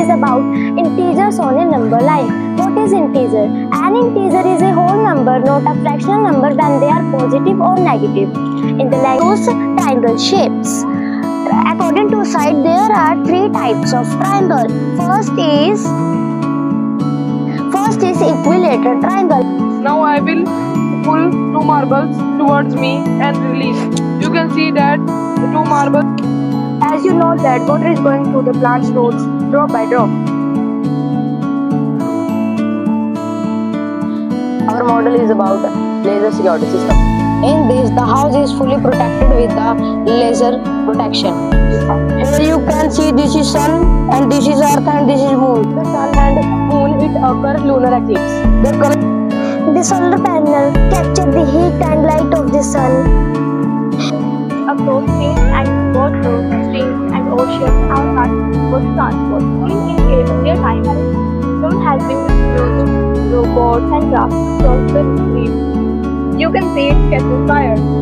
about integers on a number line. What is integer? An integer is a whole number, not a fractional number when they are positive or negative. In the language, triangle shapes. According to side, there are three types of triangle. First is first is equilateral triangle. Now I will pull two marbles towards me and release. You can see that the two marbles. As you know that water is going through the plant's roots drop by drop. Our model is about laser security system. In this, the house is fully protected with the laser protection. Here you can see this is sun and this is earth and this is moon. The sun and moon it occur lunar eclipse. The solar panel capture the heat and light of the sun. Oceans are not for transport. In earlier times, stone has been used robots and crafts across the stream. You can see it catching fire.